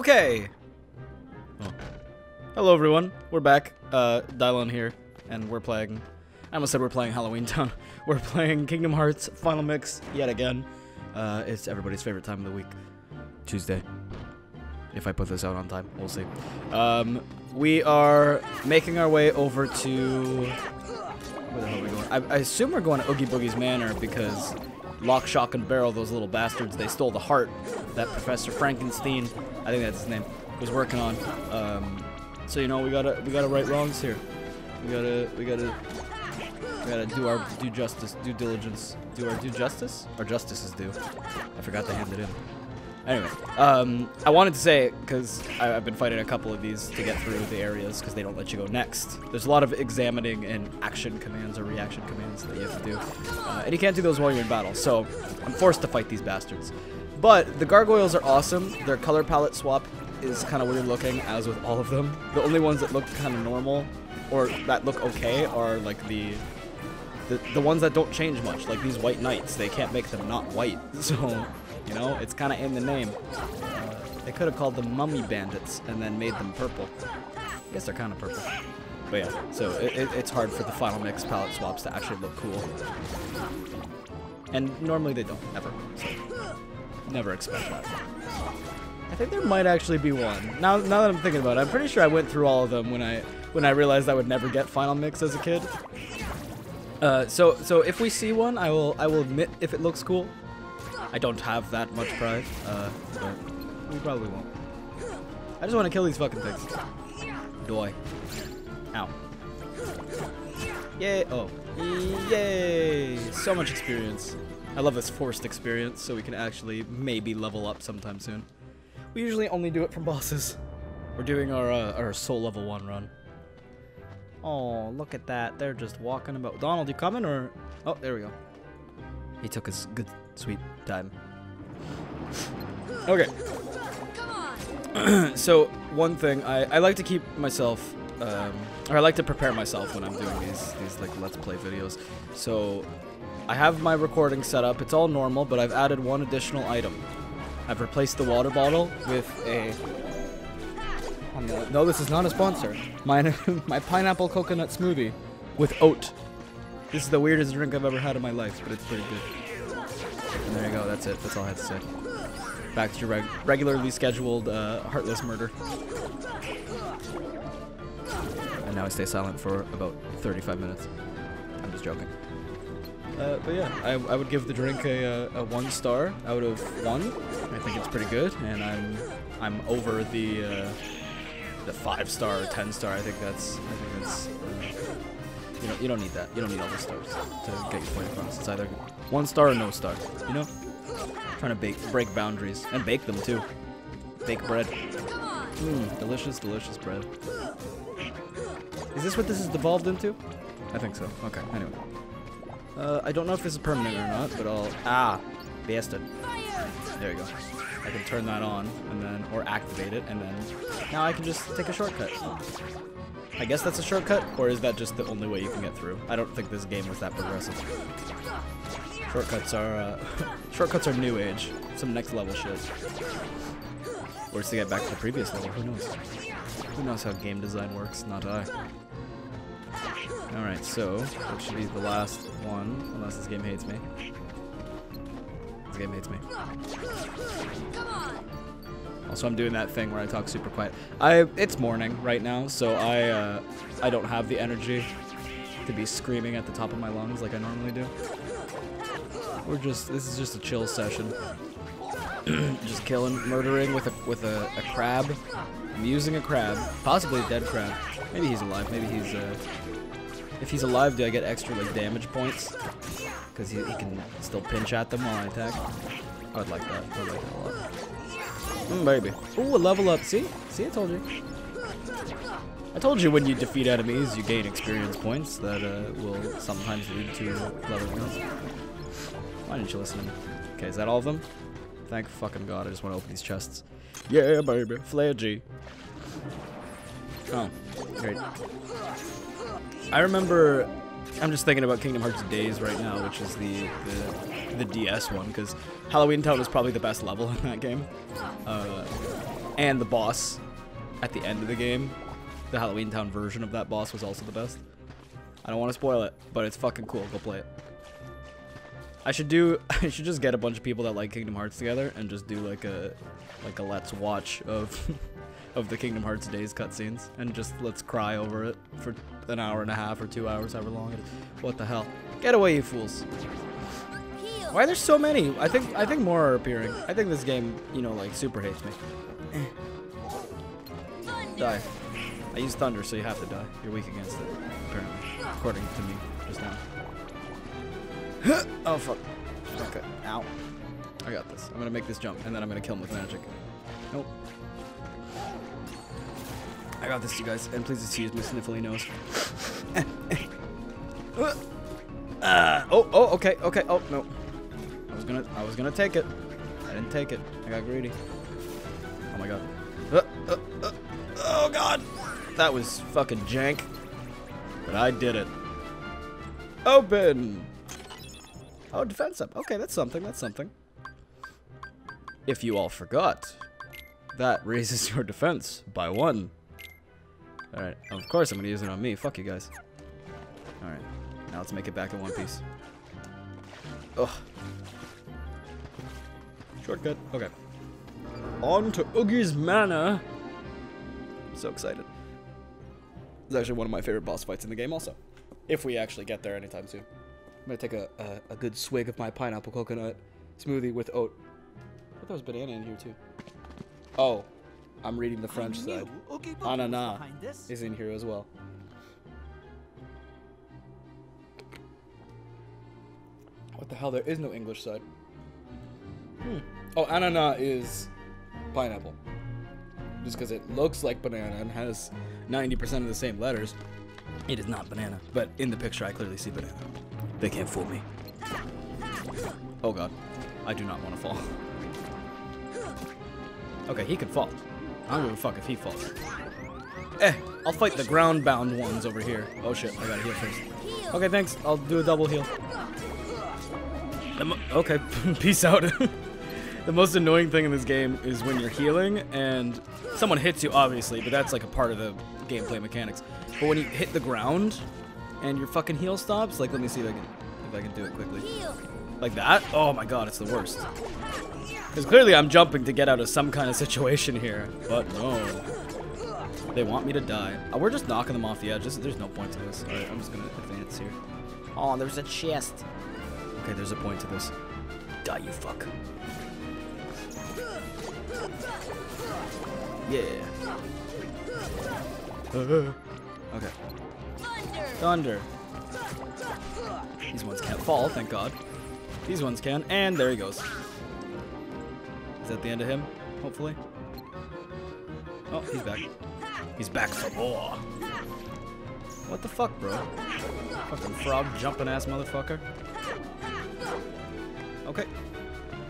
Okay. Oh. Hello, everyone. We're back. Uh, Dylon here, and we're playing. I almost said we're playing Halloween Town. We're playing Kingdom Hearts Final Mix yet again. Uh, it's everybody's favorite time of the week, Tuesday. If I put this out on time, we'll see. Um, we are making our way over to. Where the hell are we going? I, I assume we're going to Oogie Boogie's Manor because Lock, Shock, and Barrel, those little bastards, they stole the heart that Professor Frankenstein, I think that's his name, was working on. Um, so you know we gotta we gotta right wrongs here. We gotta we gotta we gotta do our due justice, due diligence, do our due justice. Our justice is due. I forgot to hand it in. Anyway, um, I wanted to say because I've been fighting a couple of these to get through the areas because they don't let you go next. There's a lot of examining and action commands or reaction commands that you have to do, uh, and you can't do those while you're in battle. So I'm forced to fight these bastards. But the gargoyles are awesome. Their color palette swap is kind of weird looking, as with all of them. The only ones that look kind of normal or that look okay are like the the, the ones that don't change much, like these white knights. They can't make them not white. So you know, it's kind of in the name. They could have called them Mummy Bandits and then made them purple. I guess they're kind of purple. But yeah, so it, it, it's hard for the final mix palette swaps to actually look cool. And normally they don't, ever. So never expect that. I think there might actually be one. Now, now that I'm thinking about it, I'm pretty sure I went through all of them when I when I realized I would never get final mix as a kid. Uh, so so if we see one, I will I will admit if it looks cool. I don't have that much pride, uh, but we probably won't. I just want to kill these fucking things. Doy. Ow. Yay! Oh. Yay! So much experience. I love this forced experience, so we can actually maybe level up sometime soon. We usually only do it from bosses. We're doing our uh, our soul level one run. Oh, look at that! They're just walking about. Donald, you coming or? Oh, there we go. He took his good, sweet time. Okay. so one thing I, I like to keep myself um, or I like to prepare myself when I'm doing these these like let's play videos. So I have my recording set up. It's all normal, but I've added one additional item. I've replaced the water bottle with a oh, no, no, this is not a sponsor. My my pineapple coconut smoothie with oat. This is the weirdest drink I've ever had in my life, but it's pretty good. And there you go. That's it. That's all I had to say. Back to your reg regularly scheduled uh, heartless murder. And now I stay silent for about 35 minutes. I'm just joking. Uh, but yeah, I, I would give the drink a, a, a, one star out of one. I think it's pretty good, and I'm I'm over the uh, the five star or ten star. I think that's I think that's uh, you know you don't need that. You don't need all the stars to get your point across. It's either one star or no star. You know, trying to bake break boundaries and bake them too. Bake bread. Mmm, delicious, delicious bread. Is this what this is devolved into? I think so. Okay, anyway. Uh, I don't know if this is permanent or not, but I'll... Ah! Bastard. There you go. I can turn that on, and then... Or activate it, and then... Now I can just take a shortcut. I guess that's a shortcut, or is that just the only way you can get through? I don't think this game was that progressive. Shortcuts are, uh... shortcuts are new age. Some next level shit. Or to get back to the previous level, who knows? Who knows how game design works? Not I. Alright, so, that should be the last one, unless this game hates me. This game hates me. Also, I'm doing that thing where I talk super quiet. I It's morning right now, so I, uh, I don't have the energy to be screaming at the top of my lungs like I normally do. We're just, this is just a chill session. just killing, murdering with a, with a, a crab. I'm using a crab, possibly a dead crab. Maybe he's alive, maybe he's, uh, if he's alive, do I get extra like damage points? Because he, he, can still pinch at them while I attack. I would like that. I would like that a lot. Mm, baby. Ooh, a level up. See? See, I told you. I told you when you defeat enemies, you gain experience points that uh, will sometimes lead to leveling up. Why didn't you listen to me? Okay, is that all of them? Thank fucking god, I just want to open these chests. Yeah, baby. Flare G. Oh, great. I remember, I'm just thinking about Kingdom Hearts Days right now, which is the the, the DS one, because Halloween Town is probably the best level in that game. Uh, and the boss at the end of the game, the Halloween Town version of that boss was also the best. I don't want to spoil it, but it's fucking cool. Go play it. I should do. I should just get a bunch of people that like Kingdom Hearts together and just do like a, like a let's watch of, of the Kingdom Hearts days cutscenes and just let's cry over it for an hour and a half or two hours, however long it is. What the hell? Get away, you fools! Why are there so many? I think I think more are appearing. I think this game, you know, like super hates me. die. I use thunder, so you have to die. You're weak against it, apparently, according to me just now. oh fuck. Okay. Ow. I got this. I'm gonna make this jump, and then I'm gonna kill him with magic. Nope. Got this, you guys, and please excuse me sniffly nose. uh, oh, oh, okay, okay. Oh no. I was gonna, I was gonna take it. I didn't take it. I got greedy. Oh my god. Uh, uh, uh, oh god. That was fucking jank. But I did it. Open. Oh, defense up. Okay, that's something. That's something. If you all forgot, that raises your defense by one. Alright, of course I'm gonna use it on me. Fuck you guys. Alright, now let's make it back in one piece. Ugh. Shortcut. Okay. On to Oogie's Manor. so excited. It's actually one of my favorite boss fights in the game also. If we actually get there anytime soon. I'm gonna take a, a, a good swig of my pineapple coconut smoothie with oat. I thought there was banana in here too. Oh, I'm reading the French side. Anana is in here as well. What the hell? There is no English side. Hmm. Oh, anana is pineapple. Just because it looks like banana and has 90% of the same letters, it is not banana. But in the picture, I clearly see banana. They can't fool me. Oh god. I do not want to fall. Okay, he can fall. I don't give a fuck if he falls. Eh, I'll fight the ground-bound ones over here. Oh shit, I gotta heal first. Okay, thanks. I'll do a double heal. Okay, peace out. the most annoying thing in this game is when you're healing and someone hits you, obviously, but that's like a part of the gameplay mechanics. But when you hit the ground and your fucking heal stops, like let me see if I can if I can do it quickly. Like that? Oh my god, it's the worst. Because clearly I'm jumping to get out of some kind of situation here, but no. They want me to die. Oh, we're just knocking them off the edge. there's no point to this. Alright, I'm just gonna advance here. Oh, there's a chest. Okay, there's a point to this. Die, you fuck. Yeah. okay. Thunder. These ones can't fall, thank god. These ones can, and there he goes. That the end of him? Hopefully. Oh, he's back. He's back for more. What the fuck, bro? Fucking frog jumping ass motherfucker. Okay.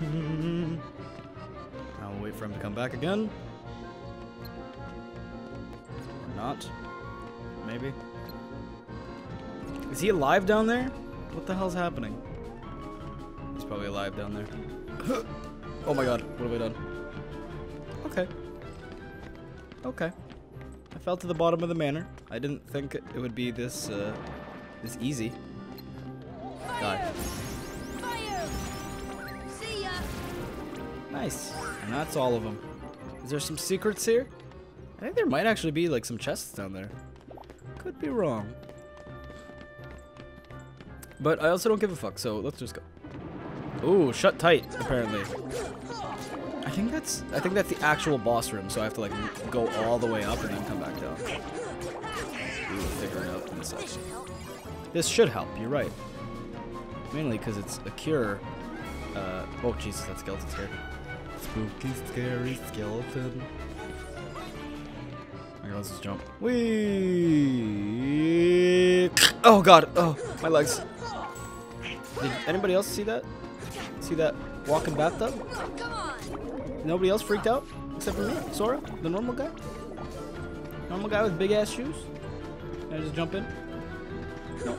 I'll wait for him to come back again. Or not. Maybe. Is he alive down there? What the hell's happening? He's probably alive down there. oh my god, what have I done? Okay. Okay. I fell to the bottom of the manor. I didn't think it would be this, uh, this easy. Die. Nice. And that's all of them. Is there some secrets here? I think there might actually be like some chests down there. Could be wrong. But I also don't give a fuck, so let's just go. Ooh, shut tight, apparently. I think that's I think that's the actual boss room, so I have to like go all the way up and then come back down. We will figure it out in a second. This should help, you're right. Mainly because it's a cure. Uh, oh Jesus, that skeleton's here. Spooky, scary skeleton. Okay, let's just jump. Wee! Oh god! Oh, my legs. Did anybody else see that? See that walking bathtub? Nobody else freaked out except for me, Sora, the normal guy. Normal guy with big ass shoes. Can I just jump in? No.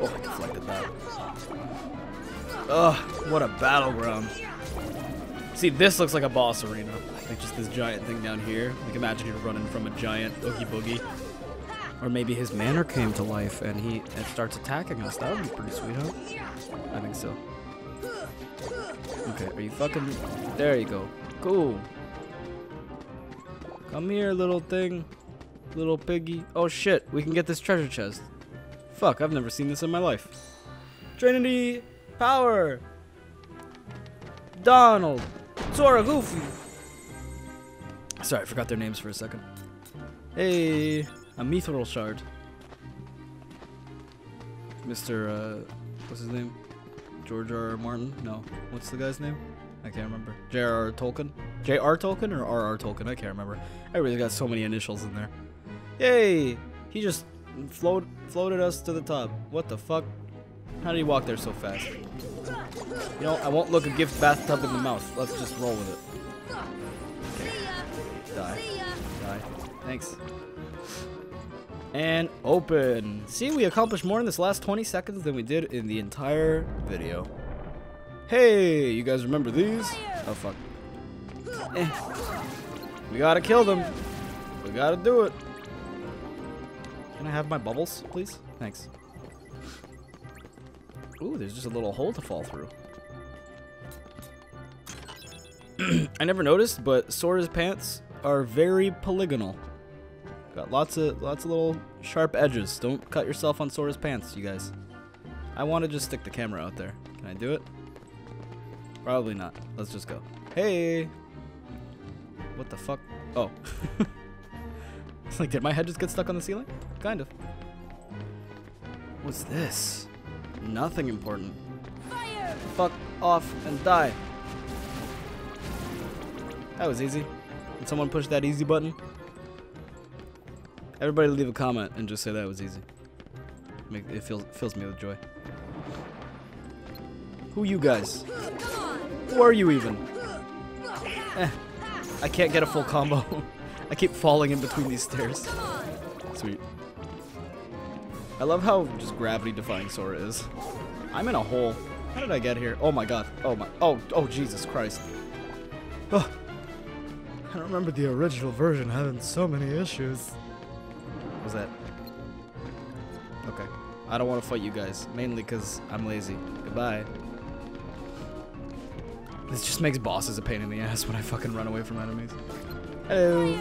Oh, I deflected that. Ugh, what a battleground. See, this looks like a boss arena. Like just this giant thing down here. Like imagine you're running from a giant Oogie Boogie. Or maybe his manor came to life and he starts attacking us. That would be pretty sweet, huh? I think so. Okay, are you fucking... There you go. Cool. Come here, little thing. Little piggy. Oh shit, we can get this treasure chest. Fuck, I've never seen this in my life. Trinity Power! Donald! Sora Goofy! Sorry, I forgot their names for a second. Hey, a mithril shard. Mr. Uh, what's his name? George R. R. Martin? No. What's the guy's name? I can't remember. J.R.R. Tolkien? J.R. Tolkien or R.R. Tolkien? I can't remember. Everybody's got so many initials in there. Yay! He just float, floated us to the top. What the fuck? How did he walk there so fast? You know, I won't look a gift bathtub in the mouth. Let's just roll with it. Okay. Die. Die. Thanks. And open. See, we accomplished more in this last 20 seconds than we did in the entire video. Hey, you guys remember these? Oh, fuck. Eh. We gotta kill them. We gotta do it. Can I have my bubbles, please? Thanks. Ooh, there's just a little hole to fall through. I never noticed, but Sora's pants are very polygonal. Got lots of lots of little sharp edges. Don't cut yourself on Sora's pants, you guys. I want to just stick the camera out there. Can I do it? Probably not. Let's just go. Hey! What the fuck? Oh. it's like, did my head just get stuck on the ceiling? Kind of. What's this? Nothing important. Fire! Fuck off and die. That was easy. Did someone push that easy button? Everybody leave a comment and just say that was easy. Make, it fills, fills me with joy. Who you guys? Who are you even? Eh, I can't get a full combo. I keep falling in between these stairs. Sweet. I love how just gravity defying Sora is. I'm in a hole. How did I get here? Oh my god. Oh my. Oh, oh Jesus Christ. Oh. I don't remember the original version having so many issues. Was that? Okay. I don't want to fight you guys, mainly because I'm lazy. Goodbye. This just makes bosses a pain in the ass when I fucking run away from enemies. Hello.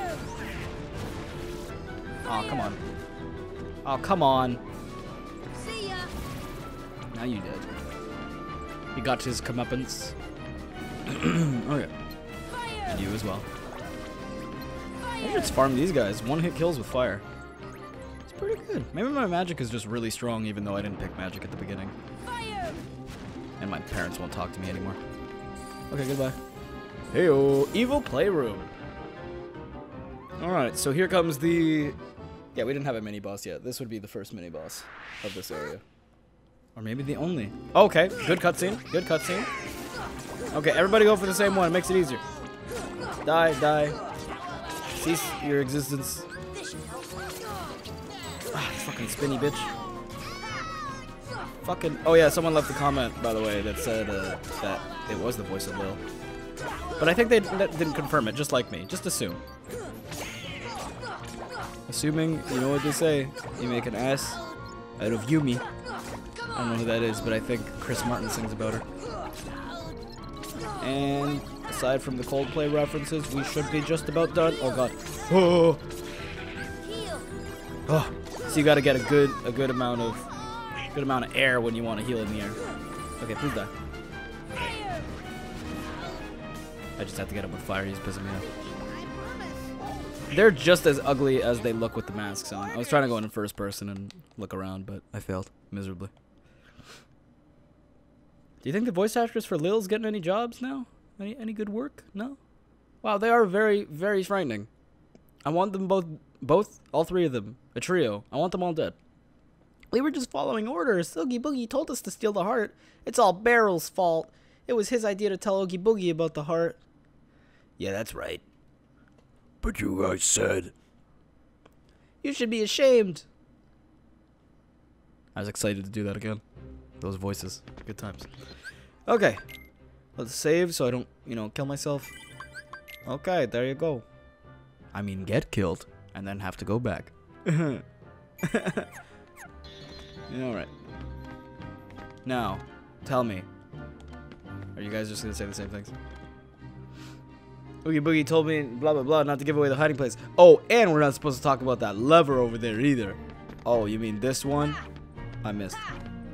Oh, come on. Oh, come on. See ya! Now you did. He got his comeuppance. oh yeah, Fire! and you as well. I should just farm these guys. One hit kills with fire. It's pretty good. Maybe my magic is just really strong even though I didn't pick magic at the beginning. Fire! And my parents won't talk to me anymore. Okay, goodbye. Heyo, evil playroom. Alright, so here comes the... Yeah, we didn't have a mini boss yet. This would be the first mini boss of this area. Or maybe the only. Okay, good cutscene. Good cutscene. Okay, everybody go for the same one. It makes it easier. Die, die. Cease your existence. Ah, fucking spinny bitch. Fucking. Oh yeah, someone left a comment by the way that said uh, that it was the voice of Lil. But I think they didn't confirm it, just like me. Just assume. Assuming, you know what they say, you make an ass out of Yumi. I don't know who that is, but I think Chris Martin sings about her. And aside from the Coldplay references, we should be just about done. Oh god. Oh. Oh, so you got to get a good a good amount of good amount of air when you want to heal in the air. Okay, please die. I just have to get up with fire. He's pissing me off. They're just as ugly as they look with the masks on. I was trying to go in first person and look around, but I failed miserably. Do you think the voice actress for Lil's getting any jobs now? Any any good work? No. Wow, they are very very frightening. I want them both both all three of them trio. I want them all dead. We were just following orders. Oogie Boogie told us to steal the heart. It's all Barrel's fault. It was his idea to tell Oogie Boogie about the heart. Yeah, that's right. But you guys said You should be ashamed. I was excited to do that again. Those voices. Good times. Okay. Let's save so I don't, you know, kill myself. Okay, there you go. I mean, get killed and then have to go back. Alright. Now, tell me. Are you guys just gonna say the same things? Oogie Boogie told me blah blah blah not to give away the hiding place. Oh, and we're not supposed to talk about that lever over there either. Oh, you mean this one? I missed.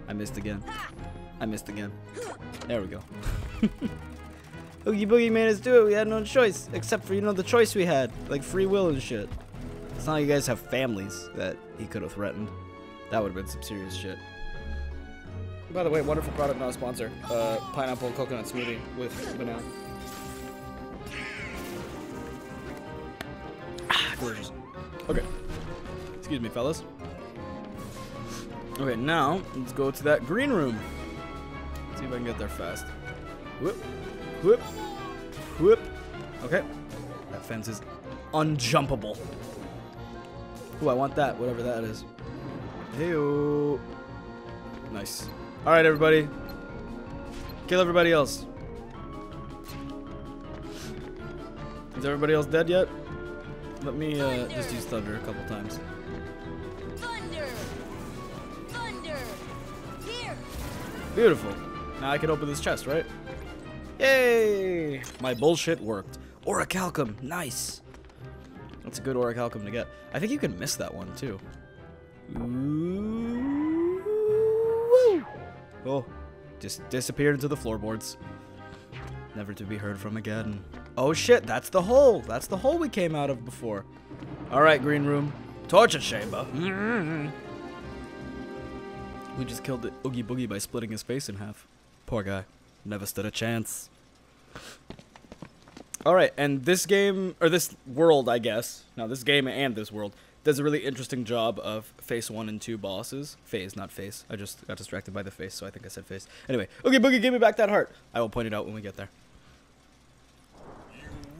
I missed again. I missed again. There we go. Oogie Boogie made us do it. We had no choice. Except for, you know, the choice we had. Like free will and shit. It's not like you guys have families that he could have threatened. That would have been some serious shit. By the way, wonderful product, not a sponsor. Uh, pineapple coconut smoothie with banana. Ah, delicious. Okay. Excuse me, fellas. Okay, now let's go to that green room. see if I can get there fast. Whoop, whoop, whoop. Okay. That fence is unjumpable. Ooh, I want that, whatever that is. Hey, Nice. All right, everybody. Kill everybody else. Is everybody else dead yet? Let me uh, just use thunder a couple times. Thunder! Thunder! Here! Beautiful. Now I can open this chest, right? Yay! My bullshit worked. Orichalcum, nice. That's a good orichalcum to get. I think you can miss that one too. Ooh. Oh, just disappeared into the floorboards. Never to be heard from again. Oh shit, that's the hole. That's the hole we came out of before. All right, green room. Torture chamber. We just killed the Oogie Boogie by splitting his face in half. Poor guy. Never stood a chance. Alright, and this game, or this world, I guess. Now, this game and this world does a really interesting job of phase one and two bosses. Phase, not face. I just got distracted by the face, so I think I said face. Anyway, okay, Boogie, give me back that heart. I will point it out when we get there.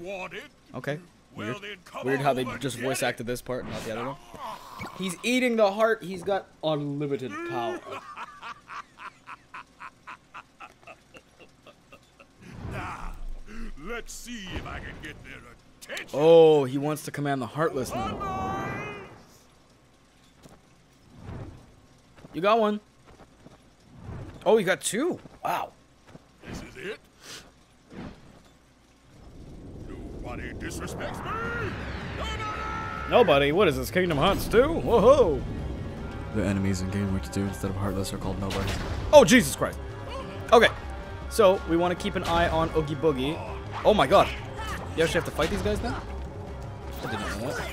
You Want it? Okay. Weird. Weird how they just voice acted this part, not the other one. He's eating the heart. He's got unlimited power. Let's see if I can get their attention. Oh, he wants to command the Heartless now. You got one. Oh, you got two. Wow. This is it. Nobody disrespects me. Nobody. Nobody. What is this? Kingdom Hearts 2? Whoa. The enemies in Game Hearts 2 instead of Heartless are called Nobody. Oh, Jesus Christ. Okay. So, we want to keep an eye on Oogie Boogie. Oh my god. You actually have to fight these guys now? I didn't know that.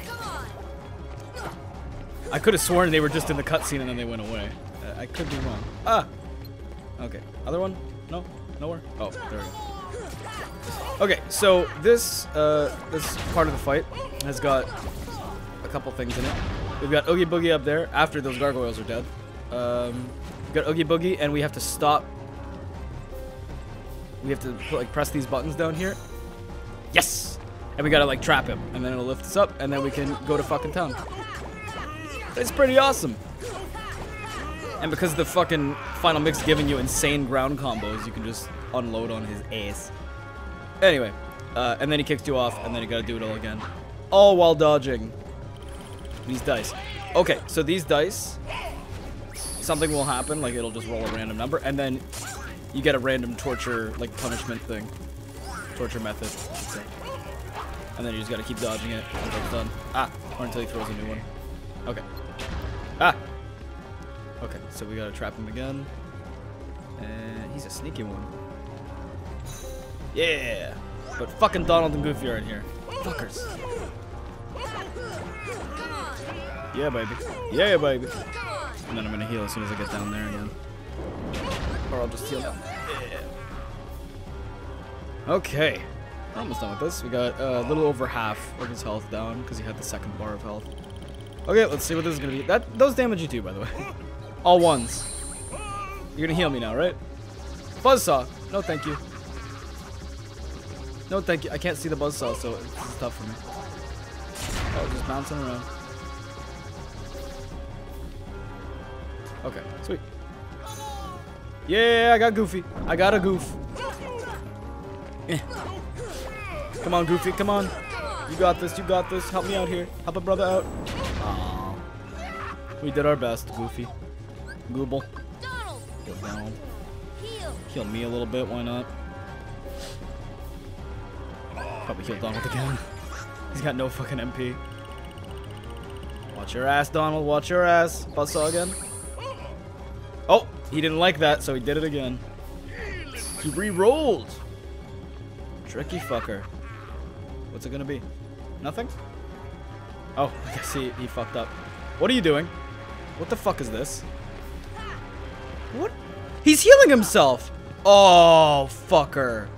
I could have sworn they were just in the cutscene and then they went away. Uh, I could be wrong. Ah! Okay. Other one? No? Nowhere? Oh, there we go. Okay, so this uh, this part of the fight has got a couple things in it. We've got Oogie Boogie up there after those gargoyles are dead. Um, we've got Oogie Boogie and we have to stop. We have to put, like press these buttons down here. Yes! And we gotta like trap him and then it'll lift us up and then we can go to fucking town. It's pretty awesome. And because the fucking final mix giving you insane ground combos, you can just unload on his ass. Anyway, uh, and then he kicks you off, and then you gotta do it all again. All while dodging these dice. Okay, so these dice, something will happen, like it'll just roll a random number, and then you get a random torture, like punishment thing. Torture method. And then you just gotta keep dodging it until it's done. Ah, or until he throws a new one. Okay. Ah! Okay, so we gotta trap him again. And he's a sneaky one. Yeah! But fucking Donald and Goofy are in here. Fuckers. Yeah, baby. Yeah, baby. And then I'm gonna heal as soon as I get down there again. Or I'll just heal. Okay. We're almost done with this. We got uh, a little over half of his health down because he had the second bar of health. Okay, let's see what this is gonna be. That those damage you do, by the way. All ones. You're gonna heal me now, right? Buzzsaw. No, thank you. No, thank you. I can't see the buzzsaw, so it's tough for me. Oh, just bouncing around. Okay, sweet. Yeah, I got Goofy. I got a goof. Eh. Come on, Goofy, come on. You got this, you got this. Help me out here. Help a brother out. Aw. We did our best, Goofy. Gooble. Heal down. me a little bit, why not? Probably heal Donald again. He's got no fucking MP. Watch your ass, Donald. Watch your ass. Buzzsaw again. He didn't like that, so he did it again. He re-rolled. Tricky fucker. What's it gonna be? Nothing? Oh, I guess he, he fucked up. What are you doing? What the fuck is this? What? He's healing himself! Oh, fucker.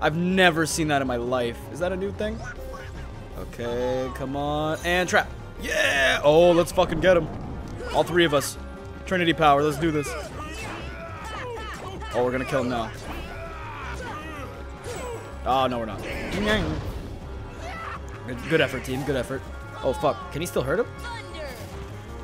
I've never seen that in my life. Is that a new thing? Okay, come on. And trap. Yeah! Oh, let's fucking get him. All three of us. Trinity power, let's do this. Oh, we're gonna kill him now. Oh, no, we're not. Good, effort, team. Good effort. Oh, fuck. Can he still hurt him?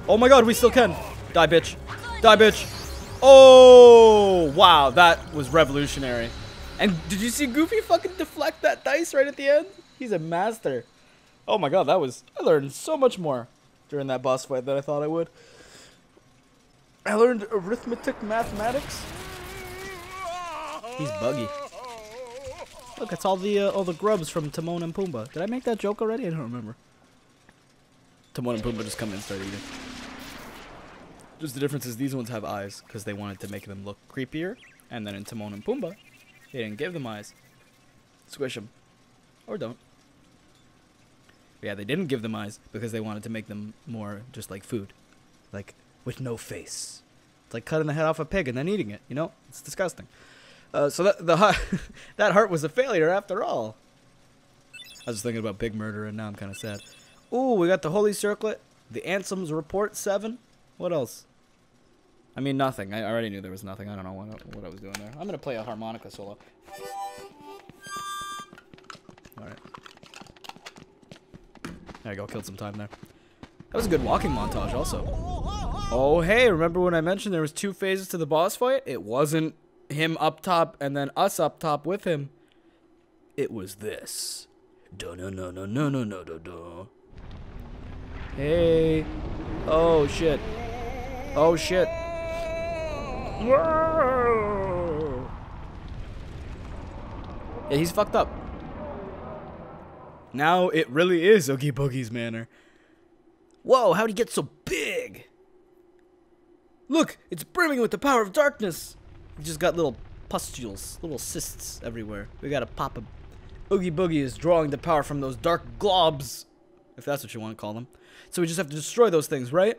Oh my god, we still can. Die, bitch. Die, bitch. Oh, wow. That was revolutionary. And did you see Goofy fucking deflect that dice right at the end? He's a master. Oh my god, that was... I learned so much more during that boss fight than I thought I would. I learned arithmetic mathematics. He's buggy. Look, it's all the uh, all the grubs from Timon and Pumbaa. Did I make that joke already? I don't remember. Timon and Pumbaa just come in and start eating. Just the difference is these ones have eyes because they wanted to make them look creepier, and then in Timon and Pumbaa, they didn't give them eyes. Squish them, or don't. Yeah, they didn't give them eyes because they wanted to make them more just like food, like with no face. It's like cutting the head off a pig and then eating it. You know, it's disgusting. Uh, so that the heart, that heart was a failure after all. I was thinking about big murder, and now I'm kind of sad. Ooh, we got the Holy Circlet, the Ansem's Report 7. What else? I mean, nothing. I already knew there was nothing. I don't know what, what I was doing there. I'm going to play a harmonica solo. Alright. There you go. Killed some time there. That was a good walking montage also. Oh, hey, remember when I mentioned there was two phases to the boss fight? It wasn't him up top and then us up top with him, it was this. No no no no no no no no. Hey. Oh shit. Oh shit. Whoa. Yeah, he's fucked up. Now it really is Oogie Boogie's manor. Whoa, how'd he get so big? Look, it's brimming with the power of darkness. Just got little pustules, little cysts everywhere. We gotta pop him. Oogie Boogie is drawing the power from those dark globs, if that's what you want to call them. So we just have to destroy those things, right?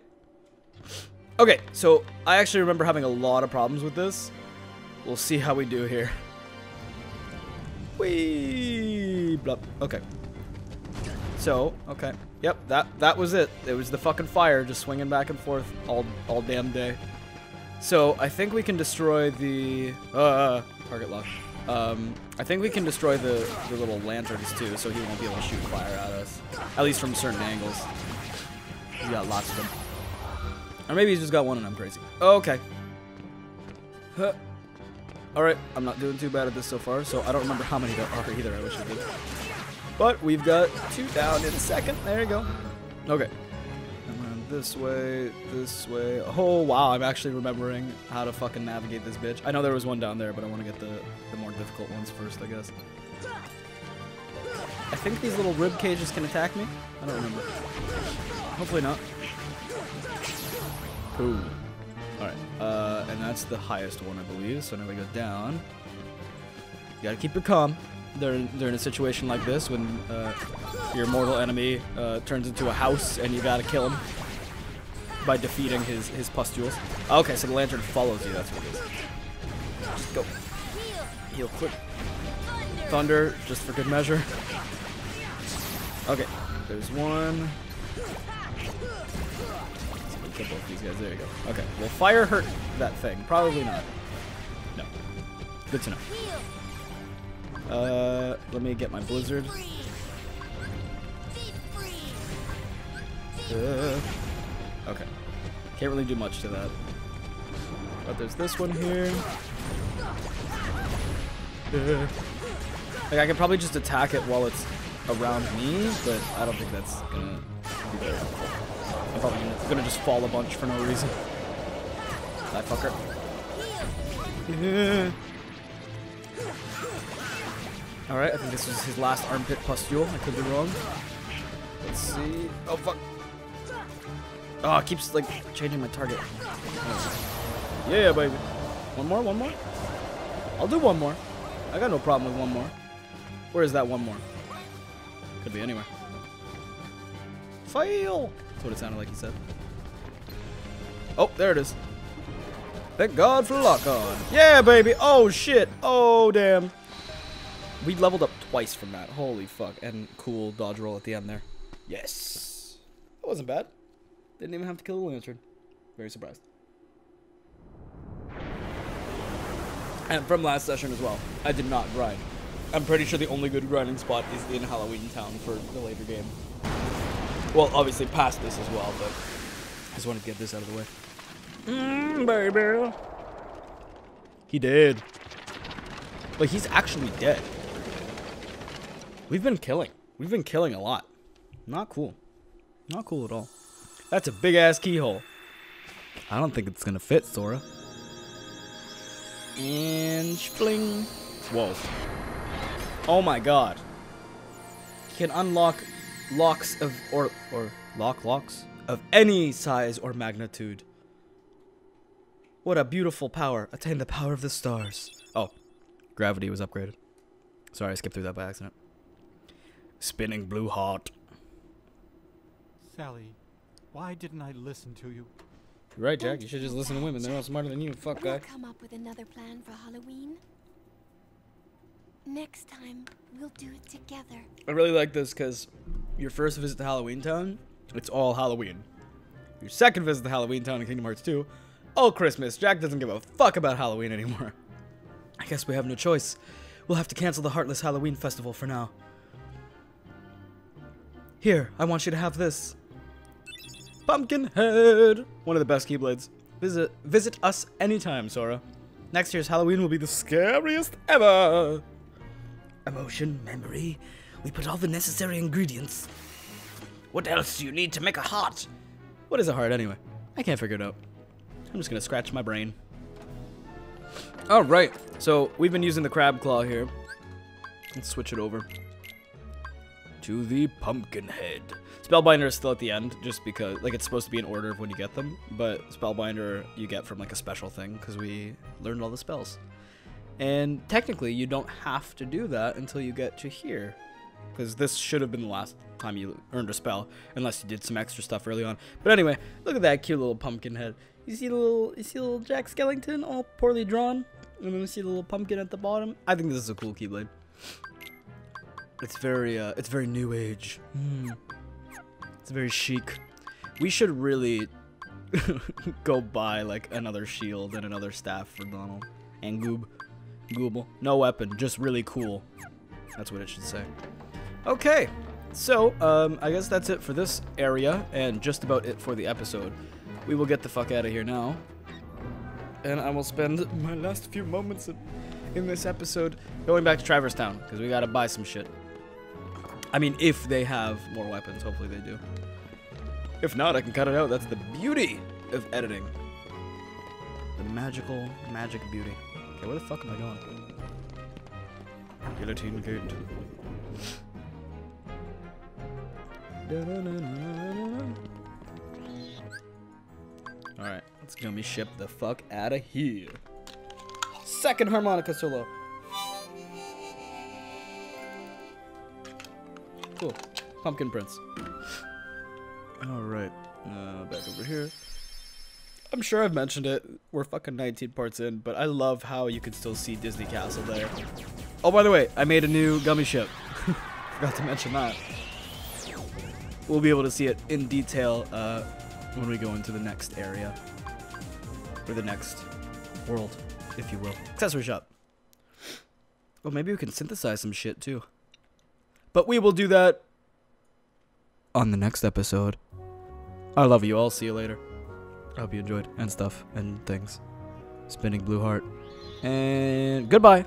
Okay, so I actually remember having a lot of problems with this. We'll see how we do here. Whee! Blup. Okay. So, okay. Yep, that that was it. It was the fucking fire just swinging back and forth all all damn day. So, I think we can destroy the uh target lock. Um, I think we can destroy the, the little lanterns too, so he won't be able to shoot fire at us. At least from certain angles. He's got lots of them. Or maybe he's just got one and I'm crazy. Okay. Huh. Alright, I'm not doing too bad at this so far, so I don't remember how many there are either, I wish I did. But we've got two down in a second. There you go. Okay. This way, this way. Oh, wow, I'm actually remembering how to fucking navigate this bitch. I know there was one down there, but I want to get the, the more difficult ones first, I guess. I think these little rib cages can attack me. I don't remember. Hopefully not. Ooh. Alright, uh, and that's the highest one, I believe. So now we go down. You gotta keep your calm. They're, they're in a situation like this when uh, your mortal enemy uh, turns into a house and you gotta kill him by defeating his, his pustules. Okay, so the lantern follows you, that's what it is. Just go. heal. Quick. Thunder, just for good measure. Okay, there's one. Kill both these guys. There you go. Okay, will fire hurt that thing? Probably not. No. Good to know. Uh, let me get my blizzard. Uh, okay. Can't really do much to that. But there's this one here. Like I could probably just attack it while it's around me, but I don't think that's gonna be very helpful. I'm probably gonna, gonna just fall a bunch for no reason. That fucker. Alright, I think this is his last armpit pustule. I could be wrong. Let's see. Oh, fuck. Oh, it keeps, like, changing my target. Yeah, baby. One more, one more? I'll do one more. I got no problem with one more. Where is that one more? Could be anywhere. Fail! That's what it sounded like he said. Oh, there it is. Thank God for lock on. Yeah, baby. Oh, shit. Oh, damn. We leveled up twice from that. Holy fuck. And cool dodge roll at the end there. Yes. That wasn't bad. Didn't even have to kill the lantern. Very surprised. And from last session as well, I did not grind. I'm pretty sure the only good grinding spot is in Halloween Town for the later game. Well, obviously past this as well, but I just wanted to get this out of the way. Mmm, baby. He did. Like, he's actually dead. We've been killing. We've been killing a lot. Not cool. Not cool at all. That's a big ass keyhole. I don't think it's gonna fit, Sora. And spling. Whoa. Oh my god. You can unlock locks of or or lock locks of any size or magnitude. What a beautiful power. Attain the power of the stars. Oh, gravity was upgraded. Sorry, I skipped through that by accident. Spinning blue heart. Sally, why didn't I listen to you? You're right, Jack. You should just listen to women. They're all smarter than you. Fuck We'll guy. come up with another plan for Halloween. Next time, we'll do it together. I really like this because your first visit to Halloween Town, it's all Halloween. Your second visit to Halloween Town in Kingdom Hearts 2, all Christmas. Jack doesn't give a fuck about Halloween anymore. I guess we have no choice. We'll have to cancel the Heartless Halloween Festival for now. Here, I want you to have this. Pumpkinhead! One of the best Keyblades. Visit, visit us anytime, Sora. Next year's Halloween will be the scariest ever! Emotion, memory. We put all the necessary ingredients. What else do you need to make a heart? What is a heart anyway? I can't figure it out. I'm just gonna scratch my brain. All right, so we've been using the crab claw here. Let's switch it over to the pumpkin head. Spellbinder is still at the end, just because like it's supposed to be in order of when you get them, but Spellbinder you get from like a special thing because we learned all the spells. And technically, you don't have to do that until you get to here. Because this should have been the last time you earned a spell, unless you did some extra stuff early on. But anyway, look at that cute little pumpkin head. You see the little, you see little Jack Skellington, all poorly drawn, and then you see the little pumpkin at the bottom. I think this is a cool Keyblade. It's very, uh, it's very new age. Hmm. Very chic. We should really go buy like another shield and another staff for Donald and Goob. Gooble. No weapon, just really cool. That's what it should say. Okay, so um, I guess that's it for this area, and just about it for the episode. We will get the fuck out of here now, and I will spend my last few moments in, in this episode going back to Traverse Town because we gotta buy some shit. I mean, if they have more weapons, hopefully they do. If not, I can cut it out. That's the beauty of editing. The magical, magic beauty. Okay, where the fuck am I going? Guillotine Gate. Alright, let's gummy ship the fuck out of here. Second harmonica solo. Cool. Pumpkin Prince. Alright, uh, back over here. I'm sure I've mentioned it. We're fucking 19 parts in, but I love how you can still see Disney Castle there. Oh, by the way, I made a new gummy ship. Forgot to mention that. We'll be able to see it in detail uh, when we go into the next area. Or the next world, if you will. Accessory shop. Well, maybe we can synthesize some shit too. But we will do that on the next episode. I love you all. See you later. I hope you enjoyed and stuff and things. Spinning Blue Heart. And goodbye.